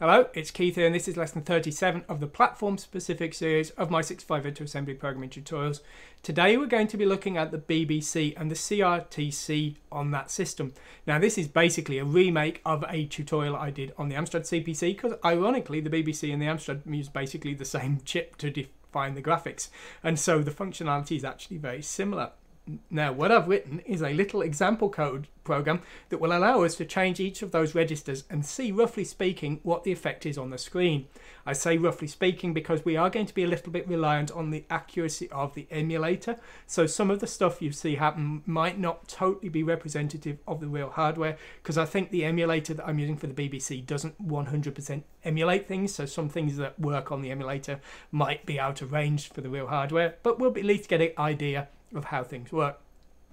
Hello, it's Keith here, and this is lesson 37 of the platform-specific series of my 6502 assembly programming tutorials. Today we're going to be looking at the BBC and the CRTC on that system. Now this is basically a remake of a tutorial I did on the Amstrad CPC, because ironically the BBC and the Amstrad use basically the same chip to define the graphics, and so the functionality is actually very similar. Now, what I've written is a little example code program that will allow us to change each of those registers and see, roughly speaking, what the effect is on the screen. I say roughly speaking because we are going to be a little bit reliant on the accuracy of the emulator. So some of the stuff you see happen might not totally be representative of the real hardware because I think the emulator that I'm using for the BBC doesn't 100% emulate things. So some things that work on the emulator might be out of range for the real hardware, but we'll be at least get an idea of how things work.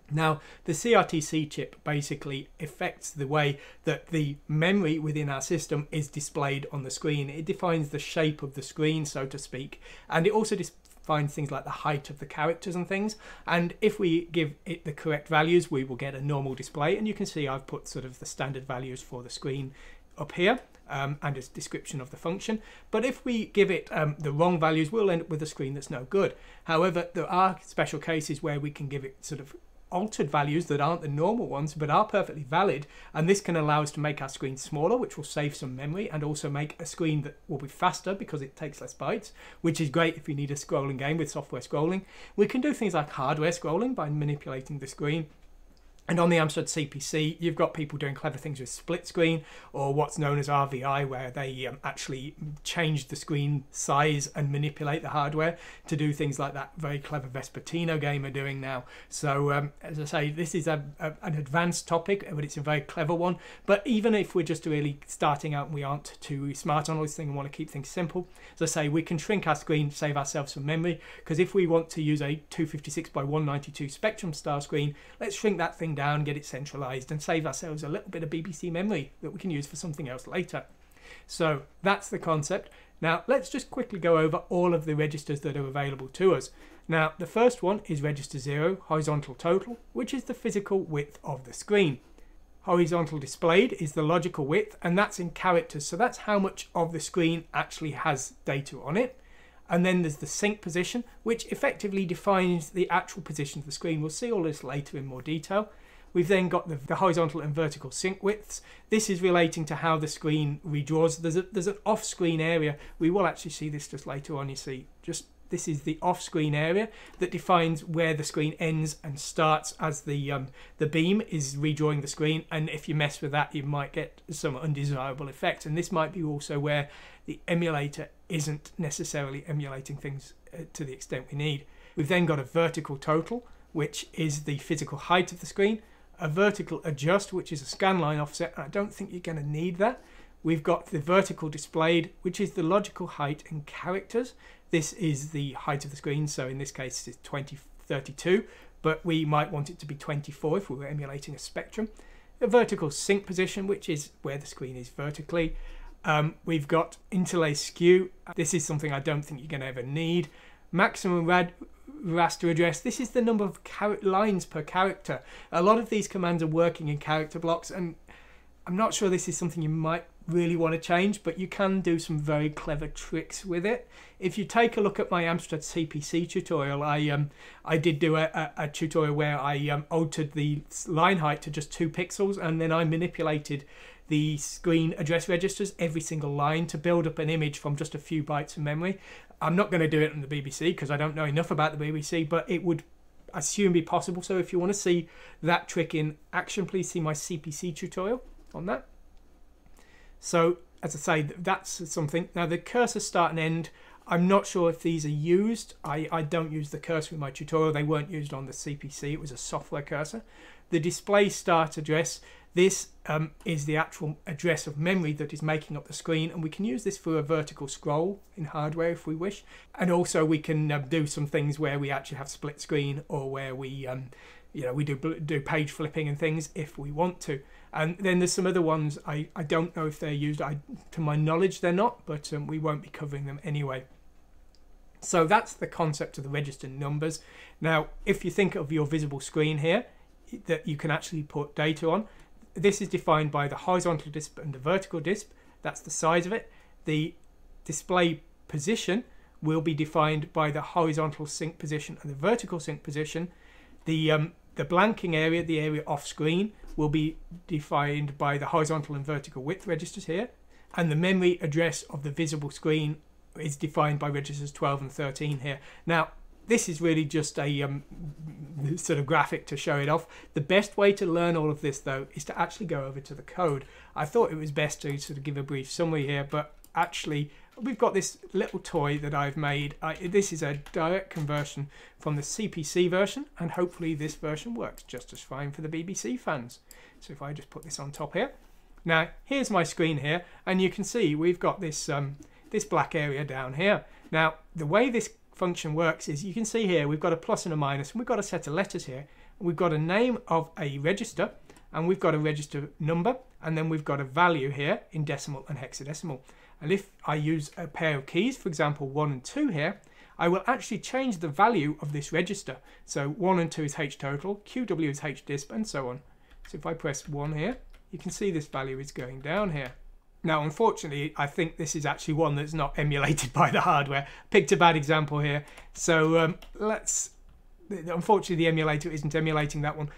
Now, the CRTC chip basically affects the way that the memory within our system is displayed on the screen. It defines the shape of the screen, so to speak, and it also defines things like the height of the characters and things. And if we give it the correct values, we will get a normal display. And you can see I've put sort of the standard values for the screen up here um, and a description of the function. But if we give it um, the wrong values, we'll end up with a screen that's no good. However, there are special cases where we can give it sort of altered values that aren't the normal ones but are perfectly valid and this can allow us to make our screen smaller which will save some memory and also make a screen that will be faster because it takes less bytes which is great if you need a scrolling game with software scrolling we can do things like hardware scrolling by manipulating the screen and on the Amstrad CPC, you've got people doing clever things with split screen or what's known as RVI, where they um, actually change the screen size and manipulate the hardware to do things like that very clever Vespertino game are doing now. So, um, as I say, this is a, a, an advanced topic, but it's a very clever one. But even if we're just really starting out and we aren't too smart on all this thing and want to keep things simple, as I say, we can shrink our screen, save ourselves some memory, because if we want to use a 256 by 192 Spectrum style screen, let's shrink that thing down, get it centralized, and save ourselves a little bit of BBC memory that we can use for something else later. So that's the concept. Now let's just quickly go over all of the registers that are available to us. Now the first one is register 0, horizontal total, which is the physical width of the screen. Horizontal displayed is the logical width and that's in characters, so that's how much of the screen actually has data on it and then there's the sync position which effectively defines the actual position of the screen. We'll see all this later in more detail. We've then got the, the, horizontal and vertical sync widths. This is relating to how the screen redraws. There's, a, there's an off-screen area. We will actually see this just later on, you see. Just This is the off-screen area that defines where the screen ends and starts as the, um, the beam is redrawing the screen. And if you mess with that, you might get some undesirable effects. And this might be also where the emulator isn't necessarily emulating things uh, to the extent we need. We've then got a vertical total, which is the physical height of the screen a vertical adjust, which is a scanline offset. I don't think you're going to need that. We've got the vertical displayed, which is the logical height in characters. This is the height of the screen, so in this case it's 2032, but we might want it to be 24 if we were emulating a spectrum. A vertical sync position, which is where the screen is vertically. Um, we've got interlace skew. This is something I don't think you're going to ever need. Maximum raster address. This is the number of lines per character. A lot of these commands are working in character blocks, and I'm not sure this is something you might really want to change, but you can do some very clever tricks with it. If you take a look at my Amstrad CPC tutorial, I um I did do a, a, a tutorial where I um, altered the line height to just two pixels, and then I manipulated the screen address registers every single line to build up an image from just a few bytes of memory I'm not going to do it on the BBC because I don't know enough about the BBC, but it would assume be possible. So if you want to see that trick in action, please see my CPC tutorial on that. So as I say, that's something. Now the cursor start and end, I'm not sure if these are used. I, I don't use the cursor in my tutorial. They weren't used on the CPC. It was a software cursor. The display start address, this um, is the actual address of memory that is making up the screen and we can use this for a vertical scroll in hardware if we wish. And also we can uh, do some things where we actually have split screen or where we um, you know, we do do page flipping and things if we want to. And then there's some other ones I, I don't know if they're used. I, to my knowledge, they're not, but um, we won't be covering them anyway. So that's the concept of the register numbers. Now, if you think of your visible screen here, that you can actually put data on, this is defined by the horizontal disp and the vertical disp. That's the size of it. the display position will be defined by the horizontal sync position and the vertical sync position. The, um, the blanking area, the area off screen, will be defined by the horizontal and vertical width registers here. And the memory address of the visible screen is defined by registers 12 and 13 here. Now, this is really just a um, sort of graphic to show it off. The best way to learn all of this, though, is to actually go over to the code. I thought it was best to sort of give a brief summary here, but actually we've got this little toy that I've made. Uh, this is a direct conversion from the CPC version, and hopefully this version works just as fine for the BBC fans. So if I just put this on top here. Now, here's my screen here, and you can see we've got this, um, this black area down here. Now, the way this function works is you can see here we've got a plus and a minus, and we've got a set of letters here. We've got a name of a register, and we've got a register number, and then we've got a value here in decimal and hexadecimal. And if I use a pair of keys, for example 1 and 2 here, I will actually change the value of this register. So 1 and 2 is H total, QW is H disp, and so on. So if I press 1 here, you can see this value is going down here. Now, unfortunately, I think this is actually one that's not emulated by the hardware. Picked a bad example here. So um, let's, unfortunately, the emulator isn't emulating that one.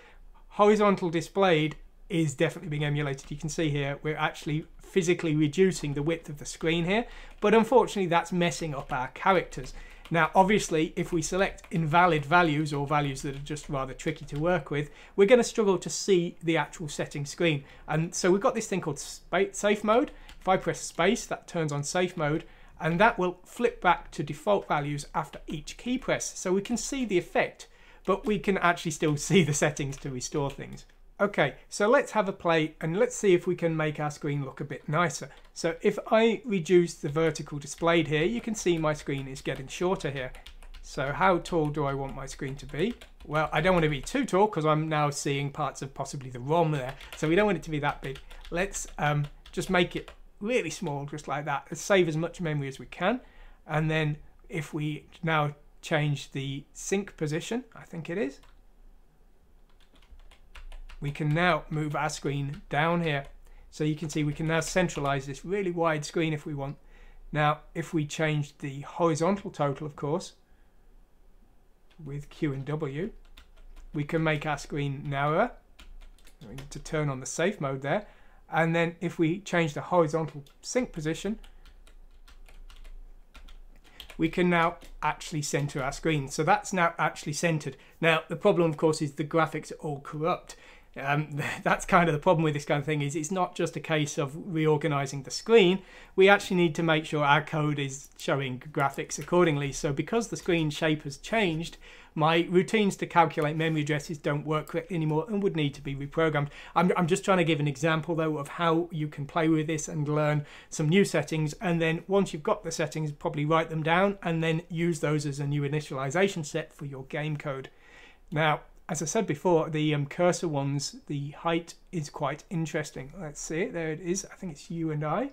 Horizontal displayed is definitely being emulated. You can see here, we're actually physically reducing the width of the screen here, but unfortunately that's messing up our characters. Now, obviously, if we select invalid values or values that are just rather tricky to work with, we're going to struggle to see the actual setting screen. And so we've got this thing called safe mode. If I press space, that turns on safe mode, and that will flip back to default values after each key press. So we can see the effect, but we can actually still see the settings to restore things. Okay, so let's have a play and let's see if we can make our screen look a bit nicer. So if I reduce the vertical displayed here, you can see my screen is getting shorter here. So how tall do I want my screen to be? Well, I don't want to be too tall because I'm now seeing parts of possibly the ROM there. So we don't want it to be that big. Let's um, just make it really small, just like that. Let's save as much memory as we can. And then if we now change the sync position, I think it is, we can now move our screen down here. So you can see we can now centralize this really wide screen if we want. Now, if we change the horizontal total, of course, with Q and W, we can make our screen narrower. We need to turn on the safe mode there. And then if we change the horizontal sync position, we can now actually center our screen. So that's now actually centered. Now, the problem, of course, is the graphics are all corrupt. Um, that's kind of the problem with this kind of thing is it's not just a case of reorganizing the screen. We actually need to make sure our code is showing graphics accordingly. So because the screen shape has changed my routines to calculate memory addresses don't work correctly anymore and would need to be reprogrammed. I'm, I'm just trying to give an example though of how you can play with this and learn some new settings. And then once you've got the settings probably write them down and then use those as a new initialization set for your game code. Now as I said before, the um, cursor ones, the height is quite interesting. Let's see it. There it is. I think it's you and I.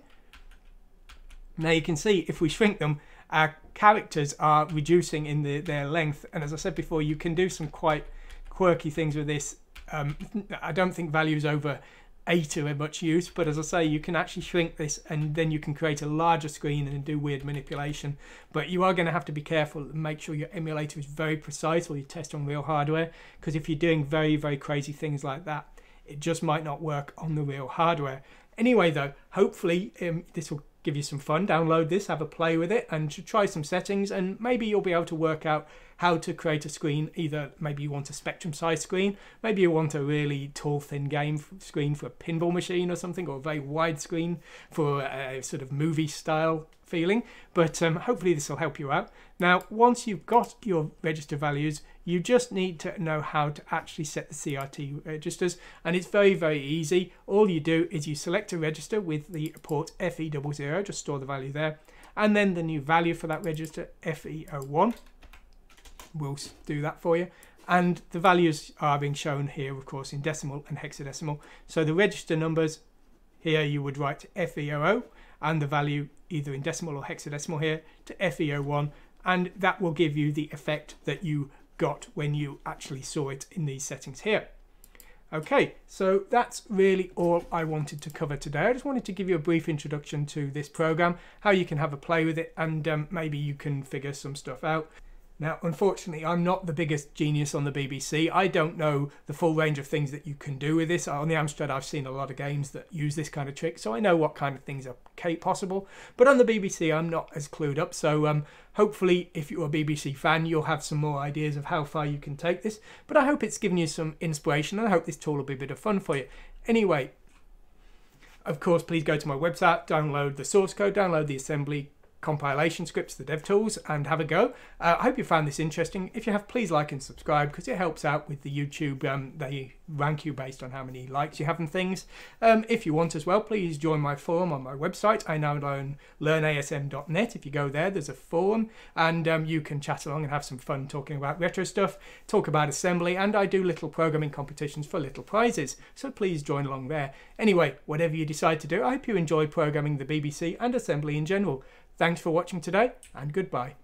Now you can see if we shrink them, our characters are reducing in the, their length. And as I said before, you can do some quite quirky things with this. Um, I don't think values over 8 are much use, but as I say, you can actually shrink this and then you can create a larger screen and do weird manipulation. But you are going to have to be careful and make sure your emulator is very precise or you test on real hardware, because if you're doing very, very crazy things like that, it just might not work on the real hardware. Anyway, though, hopefully um, this will give you some fun. Download this, have a play with it, and try some settings, and maybe you'll be able to work out how to create a screen. Either maybe you want a spectrum size screen, maybe you want a really tall, thin game screen for a pinball machine or something, or a very wide screen for a sort of movie style feeling. But um, hopefully this will help you out. Now, once you've got your register values, you just need to know how to actually set the CRT registers and it's very very easy all you do is you select a register with the port FE00 just store the value there and then the new value for that register FE01 will do that for you and the values are being shown here of course in decimal and hexadecimal so the register numbers here you would write FE00 and the value either in decimal or hexadecimal here to FE01 and that will give you the effect that you got when you actually saw it in these settings here. Okay, so that's really all I wanted to cover today. I just wanted to give you a brief introduction to this program, how you can have a play with it, and um, maybe you can figure some stuff out. Now, unfortunately, I'm not the biggest genius on the BBC. I don't know the full range of things that you can do with this. On the Amstrad, I've seen a lot of games that use this kind of trick, so I know what kind of things are possible. But on the BBC, I'm not as clued up. So um, hopefully, if you're a BBC fan, you'll have some more ideas of how far you can take this. But I hope it's given you some inspiration, and I hope this tool will be a bit of fun for you. Anyway, of course, please go to my website, download the source code, download the assembly compilation scripts, the dev tools, and have a go. Uh, I hope you found this interesting. If you have, please like and subscribe because it helps out with the YouTube. Um, they rank you based on how many likes you have and things. Um, if you want as well, please join my forum on my website. I now own learnasm.net. If you go there, there's a forum and um, you can chat along and have some fun talking about retro stuff, talk about assembly, and I do little programming competitions for little prizes. So please join along there. Anyway, whatever you decide to do, I hope you enjoy programming the BBC and assembly in general. Thanks for watching today, and goodbye.